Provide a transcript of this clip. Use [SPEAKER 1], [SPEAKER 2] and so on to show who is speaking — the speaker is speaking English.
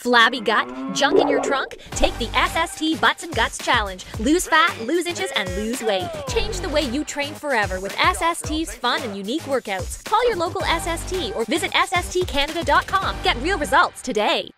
[SPEAKER 1] Flabby gut? Junk in your trunk? Take the SST Butts and Guts Challenge. Lose fat, lose inches, and lose weight. Change the way you train forever with SST's fun and unique workouts. Call your local SST or visit SSTCanada.com. Get real results today.